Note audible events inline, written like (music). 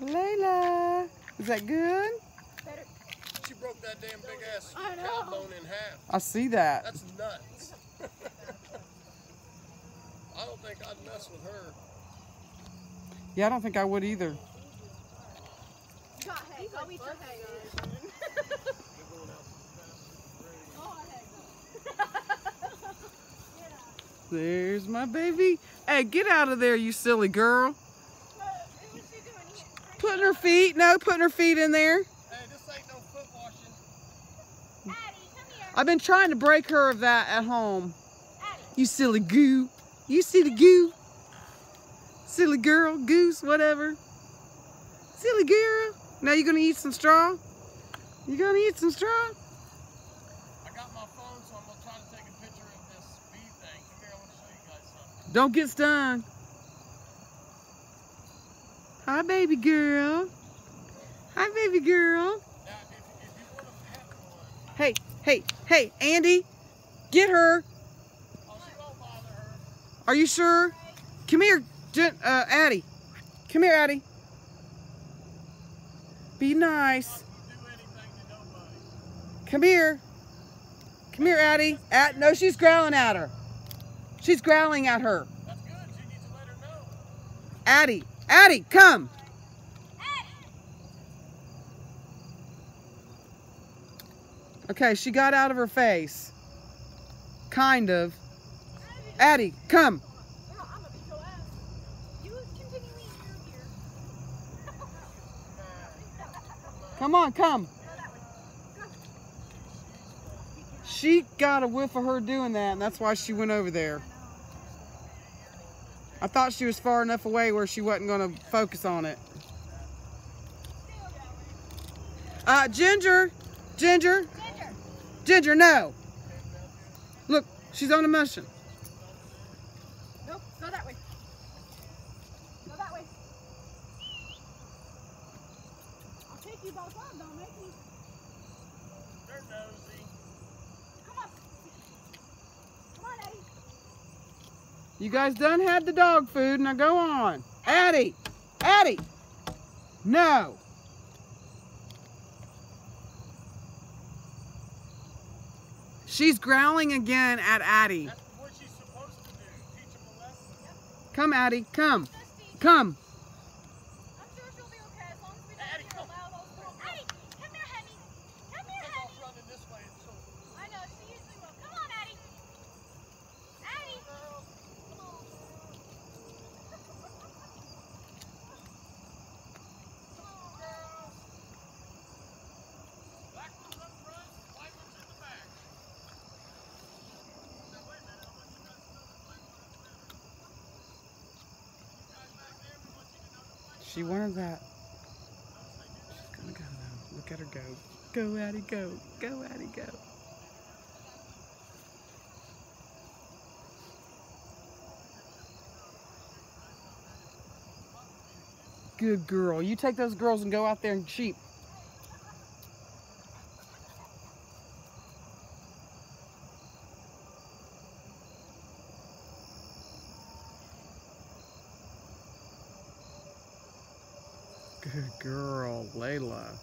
Layla, is that good? She broke that damn big ass I cow bone in half. I see that. That's nuts. (laughs) I don't think I'd mess with her. Yeah, I don't think I would either. Got hay. I'll eat your hay. There's my baby. Hey, get out of there, you silly girl. Putting her feet, no, putting her feet in there. Hey, this ain't no foot washing. I've been trying to break her of that at home. You silly goo. You silly goo. Silly girl, goose, whatever. Silly girl. Now you gonna eat some straw? You gonna eat some straw? I got my phone, so I'm gonna try to take a picture of this bee thing. Come here, I want to show you guys something. Don't get stung. Hi, baby girl. Hi, baby girl. Now, if, if you want to pet one, Hey, hey, hey, Andy, get her. she won't bother her. Are you sure? Come here, uh, Addie. Come here, Addie. Be nice. She'll do anything to nobody. Come here. Come here, Addie. At, no, she's growling at her. She's growling at her. That's good. You need to let her know. Addie, Addie, come. Okay, she got out of her face. Kind of. Addie, come. Come on, come. She got a whiff of her doing that, and that's why she went over there. I thought she was far enough away where she wasn't going to focus on it. Uh, Jinger, Jinger, Jinger, no. Look, she's on a mission. Nope, go that way. Go that way. I'll take you both on, don't make me. They're nosy. Come on. Come on, Eddie. You guys done had the dog food, now go on. Addie, Addie, no. She's growling again at Addie. That's what she's supposed to do. Teach them a lesson. Come, Addie, come, come. I'm sure she'll be okay as long as we don't Addie, hear come. loud old girl. Addie, come here, honey. Come here, Take off honey. running this way. So, I know, she usually will. Come on, Addie. Addie. girl. Girls. Black one's up front, white one's in the back. Now, wait a minute. I want you guys to know the white one is better. You guys back there, we want you to know the white She wanted that. She's gonna go now. Look at her go. Go, Addie, go. Go, Addie, go. Good girl. You take those girls and go out there and sheep. (laughs) girl, Layla.